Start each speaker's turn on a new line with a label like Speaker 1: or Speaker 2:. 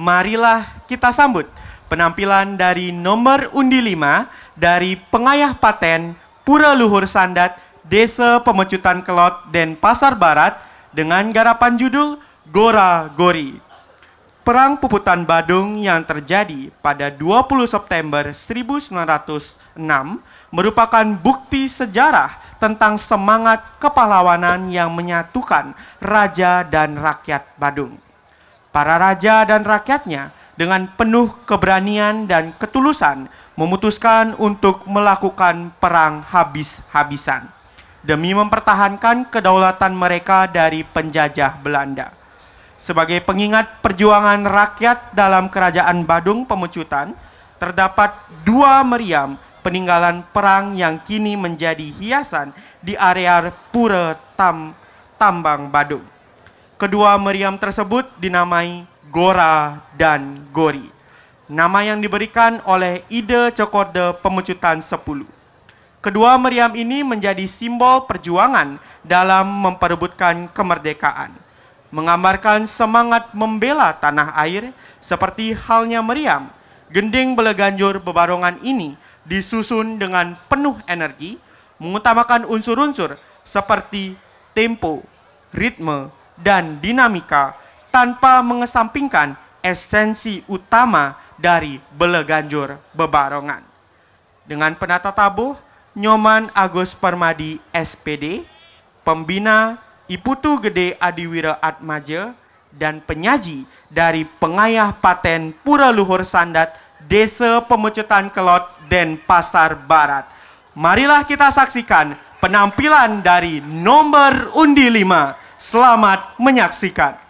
Speaker 1: marilah kita sambut penampilan dari nomor undi 5 dari pengayah paten Pura Luhur Sandat, Desa Pemecutan Kelot, dan Pasar Barat dengan garapan judul Gora Gori. Perang Puputan Badung yang terjadi pada 20 September 1906 merupakan bukti sejarah tentang semangat kepahlawanan yang menyatukan raja dan rakyat Badung. Para raja dan rakyatnya dengan penuh keberanian dan ketulusan memutuskan untuk melakukan perang habis-habisan demi mempertahankan kedaulatan mereka dari penjajah Belanda sebagai pengingat perjuangan rakyat dalam kerajaan Badung Pemecutan, terdapat dua meriam peninggalan perang yang kini menjadi hiasan di area Pura Tam, Tambang Badung. Kedua meriam tersebut dinamai Gora dan Gori. Nama yang diberikan oleh Ide Cokorde Pemecutan 10. Kedua meriam ini menjadi simbol perjuangan dalam memperebutkan kemerdekaan menggambarkan semangat membela tanah air seperti halnya meriam. Gending Beleganjur Bebarongan ini disusun dengan penuh energi, mengutamakan unsur-unsur seperti tempo, ritme, dan dinamika tanpa mengesampingkan esensi utama dari Beleganjur Bebarongan. Dengan penata tabuh, Nyoman Agus Permadi SPD, pembina Iputu Gede Adiwira Atmaja, dan penyaji dari pengayah paten Pura Luhur Sandat, Desa Pemecutan Kelot, dan Pasar Barat. Marilah kita saksikan penampilan dari nomor undi 5. Selamat menyaksikan.